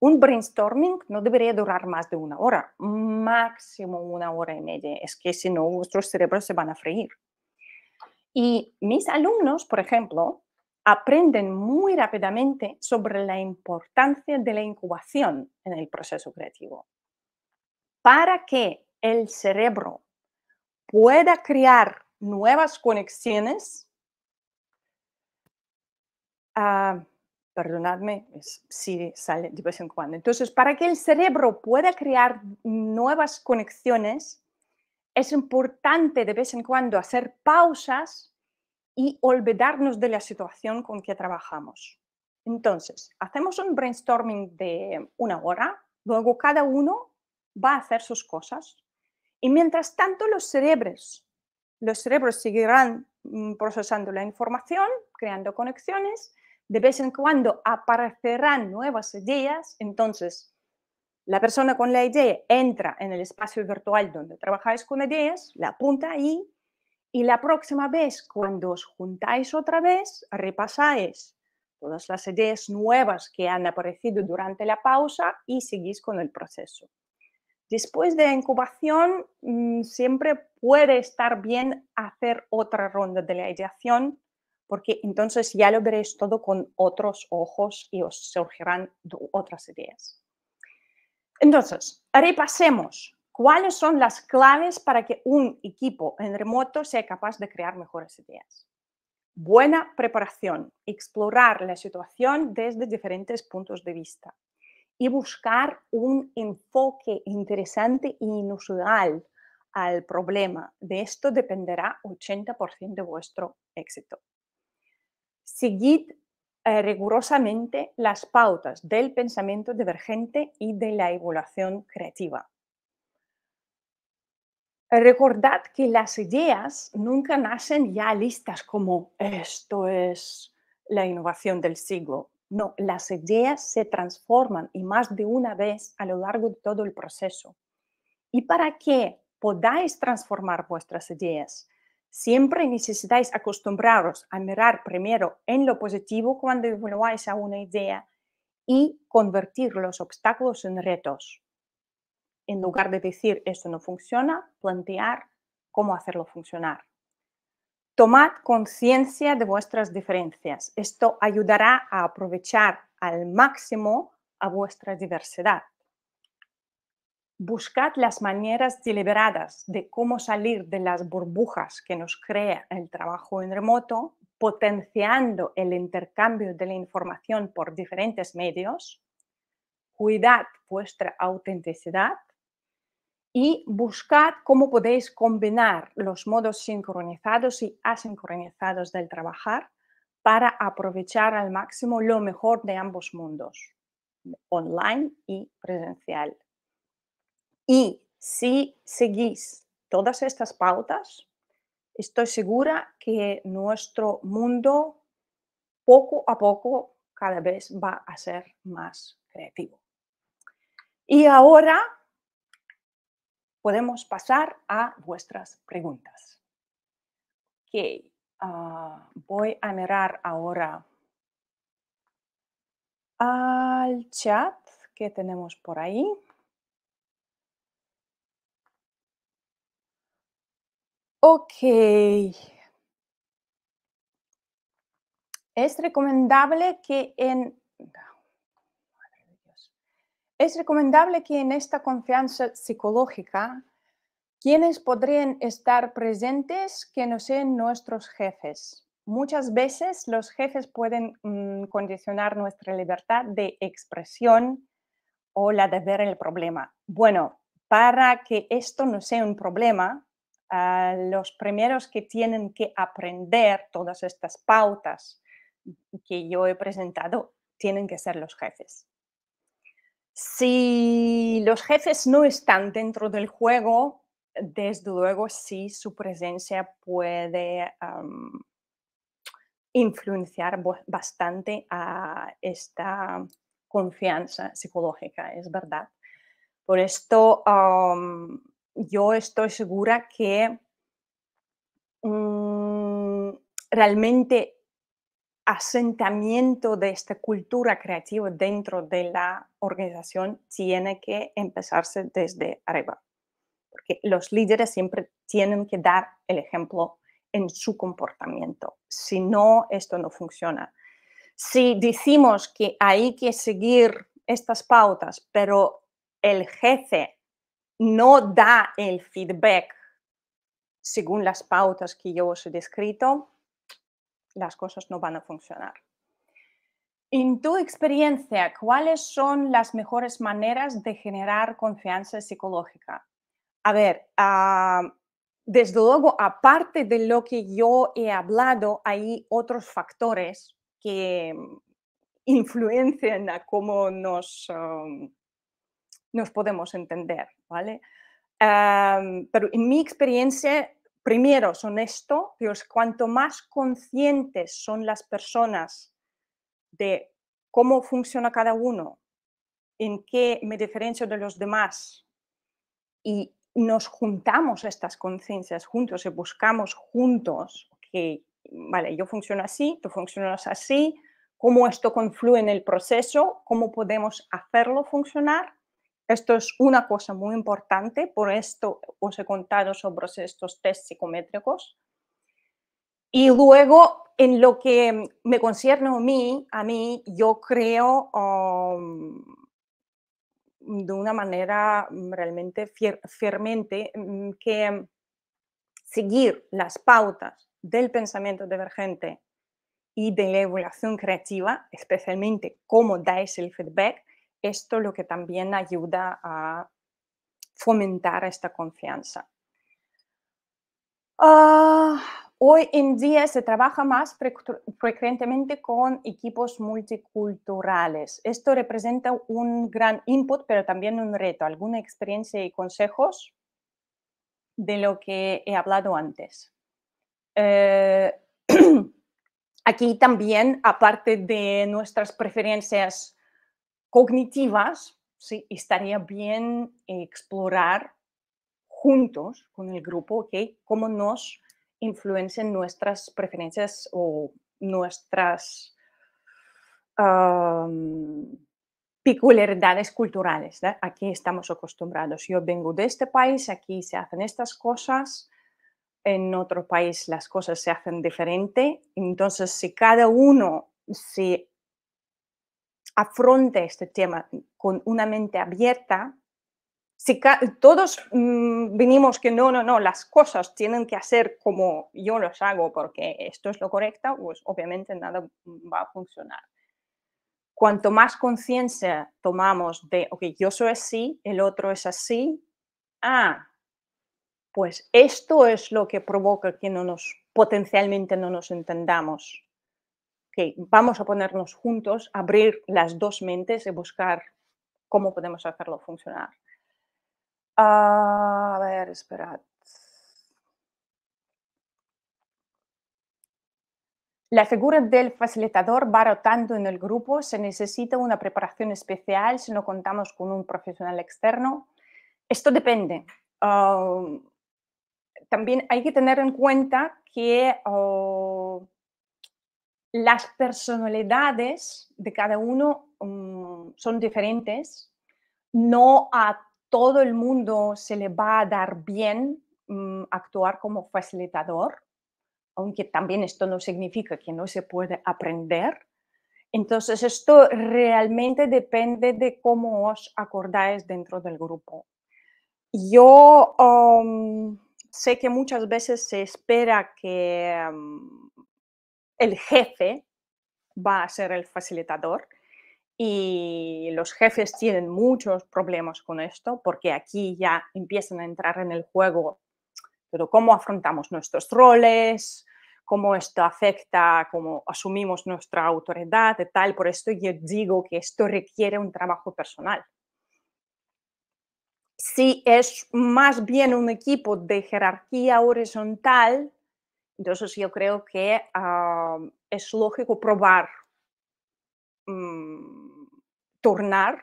S1: Un brainstorming no debería durar más de una hora, máximo una hora y media. Es que si no, vuestros cerebros se van a freír. Y mis alumnos, por ejemplo, aprenden muy rápidamente sobre la importancia de la incubación en el proceso creativo. Para que el cerebro pueda crear nuevas conexiones, uh, perdonadme si sale de vez en cuando. Entonces, para que el cerebro pueda crear nuevas conexiones, es importante de vez en cuando hacer pausas y olvidarnos de la situación con que trabajamos. Entonces, hacemos un brainstorming de una hora, luego cada uno va a hacer sus cosas y mientras tanto los cerebros, los cerebros seguirán mm, procesando la información, creando conexiones de vez en cuando aparecerán nuevas ideas, entonces la persona con la idea entra en el espacio virtual donde trabajáis con ideas, la apunta ahí y la próxima vez cuando os juntáis otra vez, repasáis todas las ideas nuevas que han aparecido durante la pausa y seguís con el proceso. Después de la incubación, mm, siempre puede estar bien hacer otra ronda de la ideación porque entonces ya lo veréis todo con otros ojos y os surgirán otras ideas. Entonces, repasemos cuáles son las claves para que un equipo en remoto sea capaz de crear mejores ideas. Buena preparación, explorar la situación desde diferentes puntos de vista y buscar un enfoque interesante e inusual al problema. De esto dependerá 80% de vuestro éxito seguid eh, rigurosamente las pautas del pensamiento divergente y de la evaluación creativa. Recordad que las ideas nunca nacen ya listas como esto es la innovación del siglo. No, las ideas se transforman y más de una vez a lo largo de todo el proceso. Y para que podáis transformar vuestras ideas, Siempre necesitáis acostumbraros a mirar primero en lo positivo cuando evaluáis a una idea y convertir los obstáculos en retos. En lugar de decir esto no funciona, plantear cómo hacerlo funcionar. Tomad conciencia de vuestras diferencias. Esto ayudará a aprovechar al máximo a vuestra diversidad. Buscad las maneras deliberadas de cómo salir de las burbujas que nos crea el trabajo en remoto, potenciando el intercambio de la información por diferentes medios. Cuidad vuestra autenticidad y buscad cómo podéis combinar los modos sincronizados y asincronizados del trabajar para aprovechar al máximo lo mejor de ambos mundos, online y presencial. Y si seguís todas estas pautas, estoy segura que nuestro mundo poco a poco cada vez va a ser más creativo. Y ahora podemos pasar a vuestras preguntas. Ah, voy a mirar ahora al chat que tenemos por ahí. Ok. Es recomendable que en... Es recomendable que en esta confianza psicológica, quienes podrían estar presentes que no sean nuestros jefes. Muchas veces los jefes pueden mm, condicionar nuestra libertad de expresión o la de ver el problema. Bueno, para que esto no sea un problema, los primeros que tienen que aprender todas estas pautas que yo he presentado tienen que ser los jefes. Si los jefes no están dentro del juego, desde luego sí su presencia puede influenciar bastante a esta confianza psicológica, es verdad. Por esto yo estoy segura que mm, realmente asentamiento de esta cultura creativa dentro de la organización tiene que empezarse desde arriba, porque los líderes siempre tienen que dar el ejemplo en su comportamiento. Si no, esto no funciona. Si decimos que hay que seguir estas pautas, pero el jefe no da el feedback según las pautas que yo os he descrito, las cosas no van a funcionar. En tu experiencia, ¿cuáles son las mejores maneras de generar confianza psicológica? A ver, ah, desde luego, aparte de lo que yo he hablado, hay otros factores que influencian a cómo nos, nos podemos entender, ¿vale? pero en mi experiencia, primero son esto, Dios, cuanto más conscientes son las personas de cómo funciona cada uno, en qué me diferencio de los demás y nos juntamos estas conciencias juntos y buscamos juntos que, vale, yo funciono así, tú funcionas así, cómo esto confluye en el proceso, cómo podemos hacerlo funcionar, esto es una cosa muy importante, por esto os he contado sobre estos test psicométricos. Y luego, en lo que me concierne a mí, a mí yo creo um, de una manera realmente firmemente mm, que seguir las pautas del pensamiento divergente y de la evaluación creativa, especialmente cómo dais el feedback, esto lo que también ayuda a fomentar esta confianza. Ah, hoy en día se trabaja más frecuentemente con equipos multiculturales. Esto representa un gran input, pero también un reto. ¿Alguna experiencia y consejos de lo que he hablado antes? Eh, aquí también, aparte de nuestras preferencias cognitivas, sí, estaría bien explorar juntos con el grupo, ¿ok? Cómo nos influencian nuestras preferencias o nuestras peculiaridades culturales. Aquí estamos acostumbrados. Yo vengo de este país, aquí se hacen estas cosas, en otro país las cosas se hacen diferente. Entonces, si cada uno se afronte este tema con una mente abierta, si todos mm, venimos que no, no, no, las cosas tienen que hacer como yo los hago porque esto es lo correcto, pues obviamente nada va a funcionar. Cuanto más conciencia tomamos de, ok, yo soy así, el otro es así, ah, pues esto es lo que provoca que no nos, potencialmente no nos entendamos vamos a ponernos juntos, abrir las dos mentes y buscar cómo podemos hacerlo funcionar. a ver, esperad. La figura del facilitador va rotando en el grupo. Se necesita una preparación especial si no contamos con un profesional externo. Esto depende. también hay que tener en cuenta que las personalidades de cada uno mm, son diferentes. No a todo el mundo se le va a dar bien mm, actuar como facilitador, aunque también esto no significa que no se puede aprender. Entonces, esto realmente depende de cómo os acordáis dentro del grupo. Yo um, sé que muchas veces se espera que um, el jefe va a ser el facilitador y los jefes tienen muchos problemas con esto porque aquí ya empiezan a entrar en el juego pero cómo afrontamos nuestros roles, cómo esto afecta, cómo asumimos nuestra autoridad tal. Por esto yo digo que esto requiere un trabajo personal. Si es más bien un equipo de jerarquía horizontal, entonces yo creo que ah, es lógico probar, mm, tornar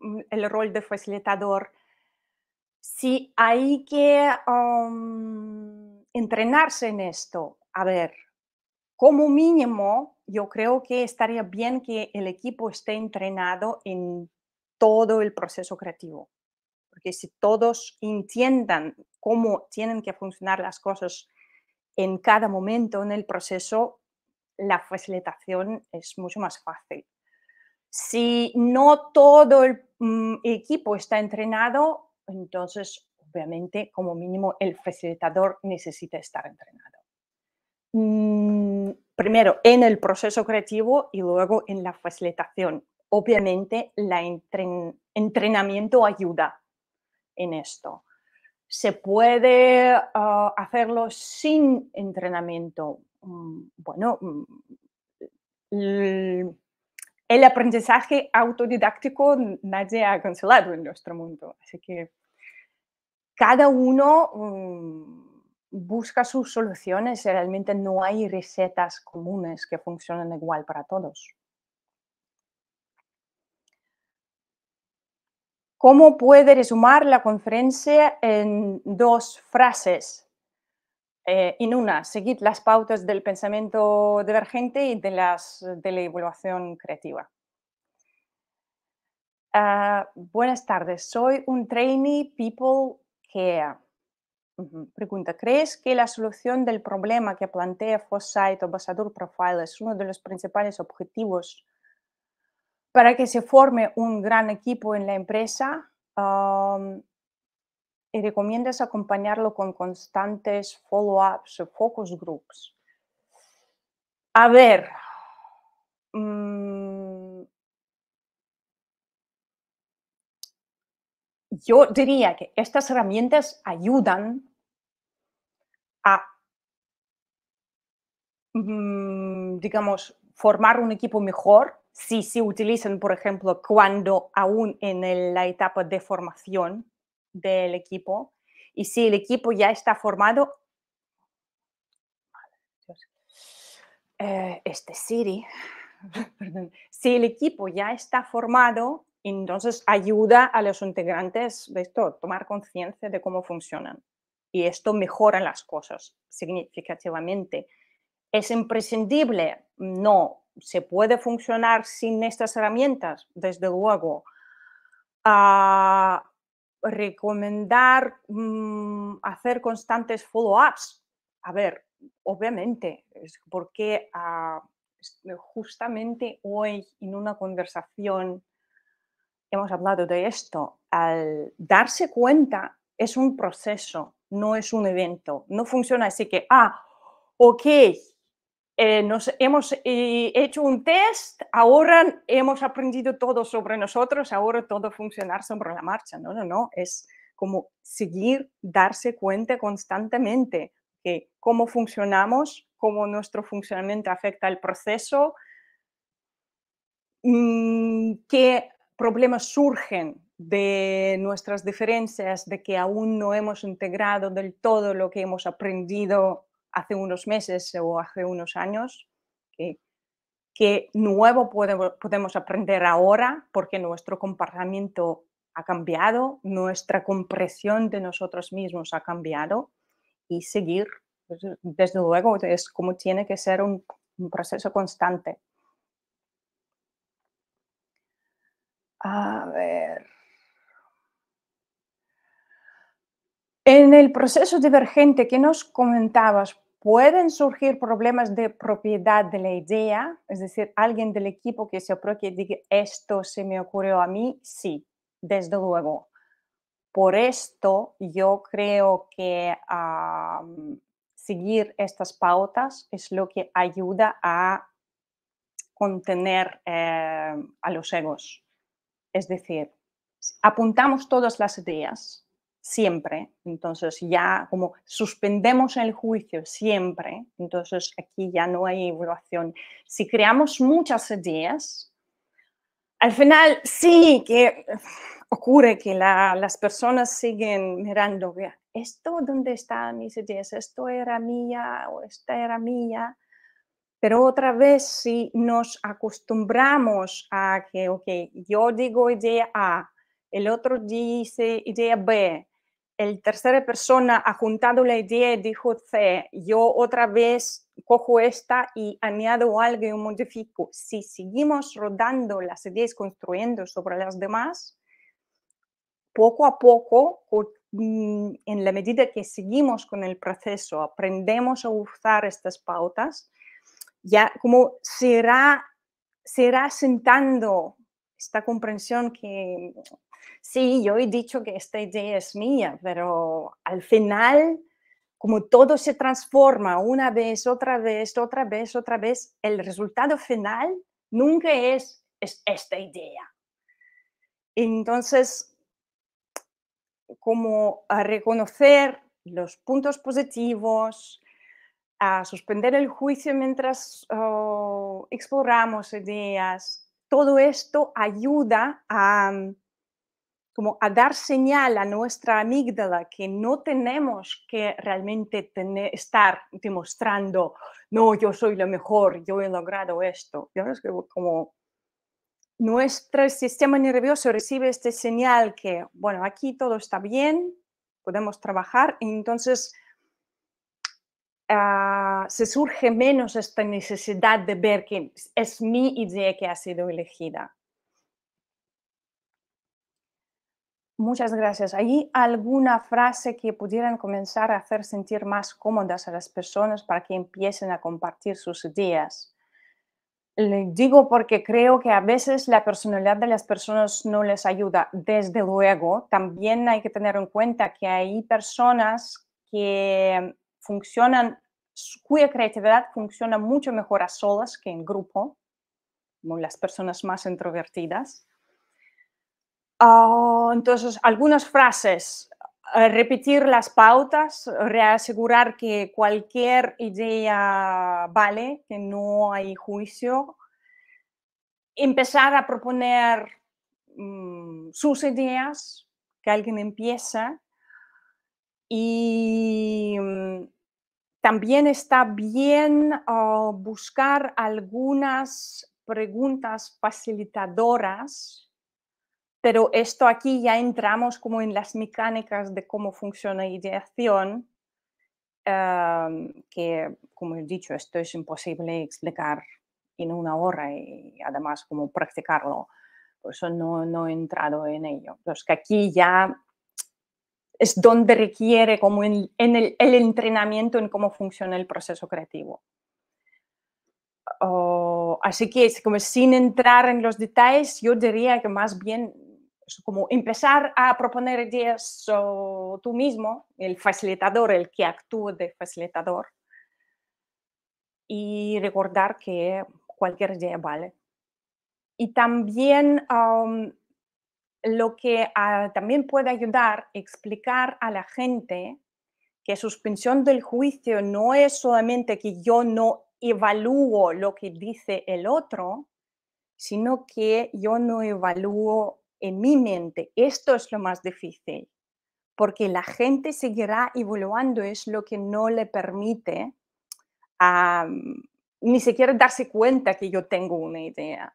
S1: mm, el rol de facilitador. Si hay que entrenarse en esto, a ver, como mínimo, yo creo que estaría bien que el equipo esté entrenado en todo el proceso creativo. Porque si todos entiendan cómo tienen que funcionar las cosas en cada momento en el proceso, la facilitación es mucho más fácil. Si no todo el mm, equipo está entrenado, entonces obviamente como mínimo el facilitador necesita estar entrenado. Mm, primero en el proceso creativo y luego en la facilitación. Obviamente el entrenamiento ayuda en esto se puede ah, hacerlo sin entrenamiento. Mm, bueno, mm, el aprendizaje autodidáctico nadie ha cancelado en nuestro mundo, así que cada uno mm, busca sus soluciones realmente no hay recetas comunes que funcionen igual para todos. ¿Cómo puede resumir la conferencia en dos frases? Eh, en una, seguid las pautas del pensamiento divergente y de la evaluación creativa. Ah, buenas tardes, soy un trainee People Care. Pregunta, ¿crees que la solución del problema que plantea Foresight o Basadur Profile es uno de los principales objetivos para que se forme un gran equipo en la empresa y recomiendas acompañarlo con constantes follow-ups focus groups. A ver, mm, yo diría que estas herramientas ayudan a, mm, digamos, formar un equipo mejor si se utilizan, por ejemplo, cuando aún en la etapa de formación del equipo y si el equipo ya está formado, eh, este Siri, si el equipo ya está formado, entonces ayuda a los integrantes de esto, tomar conciencia de cómo funcionan. Y esto mejora las cosas significativamente. ¿Es imprescindible? No, se puede funcionar sin estas herramientas, desde luego. a recomendar mm, hacer constantes follow-ups. A ver, obviamente, es porque ah, justamente hoy en una conversación hemos hablado de esto. Al darse cuenta es un proceso, no es un evento. No funciona así que, ah, ok, eh, nos hemos eh, hecho un test, ahora hemos aprendido todo sobre nosotros, ahora todo funcionar sobre la marcha. No, no, no, es como seguir, darse cuenta constantemente que cómo funcionamos, cómo nuestro funcionamiento afecta al proceso, mm, qué problemas surgen de nuestras diferencias, de que aún no hemos integrado del todo lo que hemos aprendido hace unos meses o hace unos años, que, nuevo podemos aprender ahora porque nuestro comportamiento ha cambiado, nuestra compresión de nosotros mismos ha cambiado y seguir, pues, desde luego, es como tiene que ser un un proceso constante. A ver. En el proceso divergente que nos comentabas, pueden surgir problemas de propiedad de la idea, es decir, alguien del equipo que se aproveche y diga, esto se me ocurrió a mí, sí, desde luego. Por esto yo creo que seguir estas pautas es lo que ayuda a contener eh, a los egos. Es decir, apuntamos todas las ideas, siempre, entonces ya como suspendemos el juicio siempre, entonces aquí ya no hay evaluación. Si creamos muchas ideas, al final sí que ocurre que las personas siguen mirando, esto dónde están mis ideas, esto era mía o esta era mía, pero otra vez si nos acostumbramos a que, ok, yo digo idea A, el otro dice idea B, el tercera persona ha juntado la idea y dijo C, yo otra vez cojo esta y añado algo y modifico. Si seguimos rodando las ideas, construyendo sobre las demás, poco a poco, mm, en la medida que seguimos con el proceso, aprendemos a usar estas pautas, ya como será, será sentando esta comprensión que sí, yo he dicho que esta idea es mía, pero al final, como todo se transforma una vez, otra vez, otra vez, otra vez, el resultado final nunca es, esta idea. Entonces, como a reconocer los puntos positivos, a suspender el juicio mientras oh, exploramos ideas, todo esto ayuda a como a dar señal a nuestra amígdala que no tenemos que realmente tener, estar demostrando, no, yo soy lo mejor, yo he logrado esto. Es como nuestro sistema nervioso recibe este señal que, bueno, aquí todo está bien, podemos trabajar, y entonces ah, se surge menos esta necesidad de ver que es mi idea que ha sido elegida. Muchas gracias. ¿Hay alguna frase que pudieran comenzar a hacer sentir más cómodas a las personas para que empiecen a compartir sus ideas? Le digo porque creo que a veces la personalidad de las personas no les ayuda. Desde luego, también hay que tener en cuenta que hay personas que funcionan, cuya creatividad funciona mucho mejor a solas que en grupo, como las personas más introvertidas. Ah, entonces, algunas frases, eh, repetir las pautas, reasegurar que cualquier idea vale, que no hay juicio, empezar a proponer mm, sus ideas, que alguien empiece. Y mm, también está bien ah, buscar algunas preguntas facilitadoras pero esto aquí ya entramos como en las mecánicas de cómo funciona ideación, que como he dicho, esto es imposible explicar en una hora y además como practicarlo. Por eso no, no he entrado en ello. Pues que aquí ya es donde requiere como en, el, entrenamiento en cómo funciona el proceso creativo. Oh, así que como sin entrar en los detalles, yo diría que más bien como empezar a proponer ideas tú mismo, el facilitador, el que actúa de facilitador, y recordar que cualquier idea vale. Y también lo que ah, también puede ayudar explicar a la gente que suspensión del juicio no es solamente que yo no evalúo lo que dice el otro, sino que yo no evalúo en mi mente, esto es lo más difícil, porque la gente seguirá evaluando, es lo que no le permite ni siquiera darse cuenta que yo tengo una idea.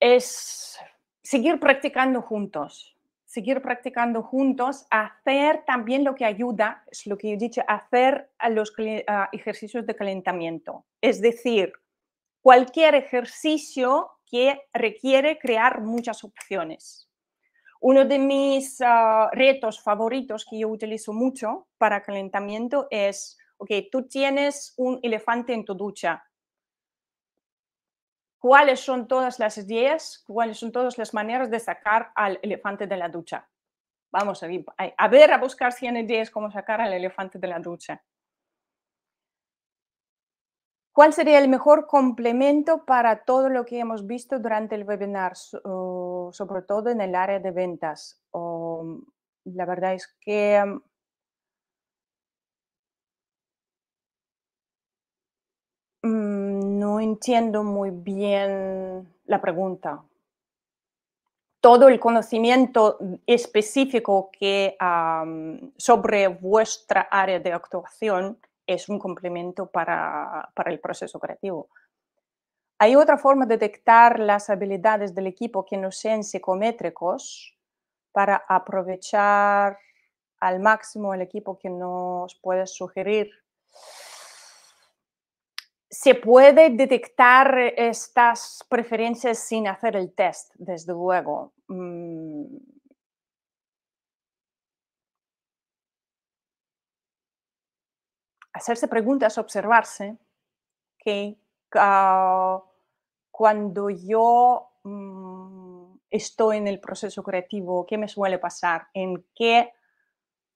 S1: Es seguir practicando juntos, seguir practicando juntos, hacer también lo que ayuda, es lo que he dicho, hacer los ejercicios de calentamiento. Es decir, cualquier ejercicio que requiere crear muchas opciones. Uno de mis ah, retos favoritos que yo utilizo mucho para calentamiento es, ok, tú tienes un elefante en tu ducha. ¿Cuáles son todas las ideas, cuáles son todas las maneras de sacar al elefante de la ducha? Vamos a, a ver, a buscar 100 ideas cómo sacar al elefante de la ducha. ¿Cuál sería el mejor complemento para todo lo que hemos visto durante el webinar, sobre todo en el área de ventas? la verdad es que mm, no entiendo muy bien la pregunta. Todo el conocimiento específico que sobre vuestra área de actuación es un complemento para, el proceso creativo. Hay otra forma de detectar las habilidades del equipo que no sean psicométricos para aprovechar al máximo el equipo que nos puede sugerir. Se puede detectar estas preferencias sin hacer el test, desde luego. Mm, hacerse preguntas, observarse, que ah, cuando yo mm, estoy en el proceso creativo, ¿qué me suele pasar? ¿En qué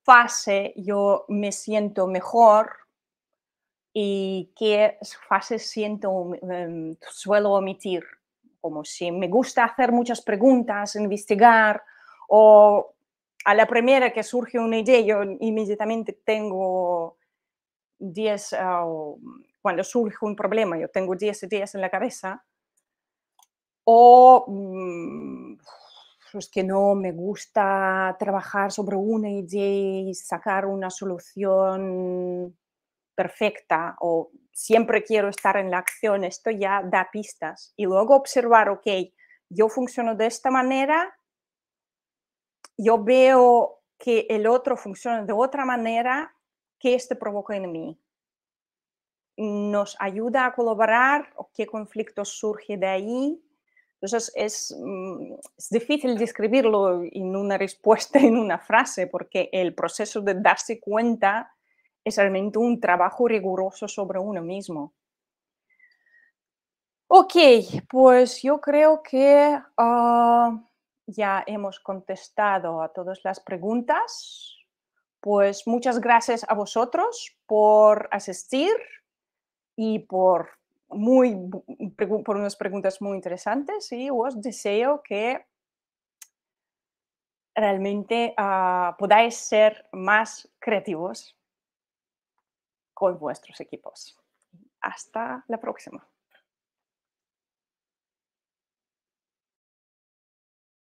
S1: fase yo me siento mejor? ¿Y qué fase siento, em, suelo omitir? Como si me gusta hacer muchas preguntas, investigar, o a la primera que surge una idea, yo inmediatamente tengo 10, ah, cuando surge un problema, yo tengo 10 días en la cabeza, o mm, es que no me gusta trabajar sobre una idea y sacar una solución perfecta, o siempre quiero estar en la acción, esto ya da pistas. Y luego observar, ok, yo funciono de esta manera, yo veo que el otro funciona de otra manera, qué este provoca en mí. Nos ayuda a colaborar o qué conflicto surge de ahí. Entonces es, mm, es difícil describirlo en una respuesta, en una frase, porque el proceso de darse cuenta es realmente un trabajo riguroso sobre uno mismo. Ok, pues yo creo que ah, ya hemos contestado a todas las preguntas. Pues muchas gracias a vosotros por asistir y por, muy, por unas preguntas muy interesantes y os deseo que realmente ah, podáis ser más creativos con vuestros equipos. Hasta la próxima.